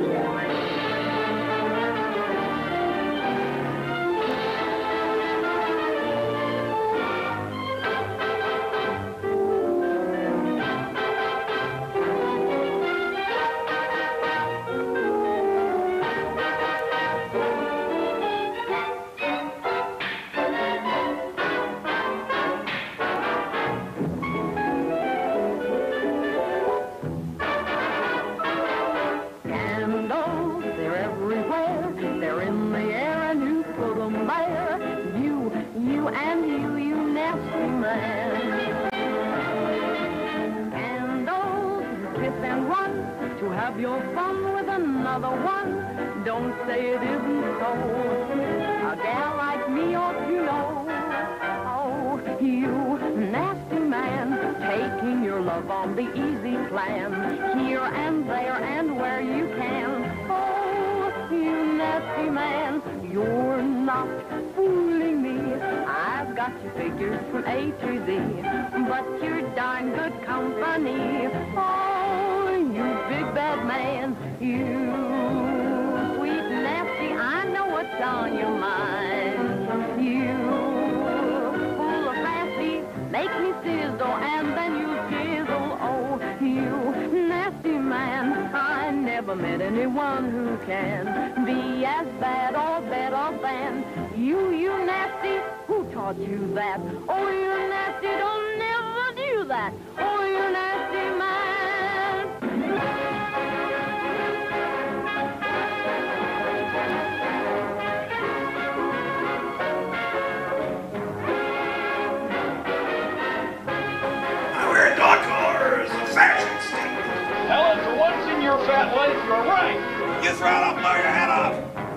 Yeah. Nasty man. Candles, you kiss and run to have your fun with another one. Don't say it isn't so. A gal like me ought to know. Oh, you nasty man, taking your love on the easy plan, here and there and where you can. Oh, you nasty man, you're not. I've got you figured from A to Z, but you're darn good company. Oh, you big bad man, you sweet nasty, I know what's on your mind. You full of fancy, make me sizzle and then you sizzle. Oh, you nasty man, I never met anyone who can be as bad or better than you. You nasty, who taught you that? Oh, you nasty, don't never do that. Oh, you nasty man. I wear dog collars, a fashion statement. Helen, for once in your fat life, you're right. You throw it up, blow your head off.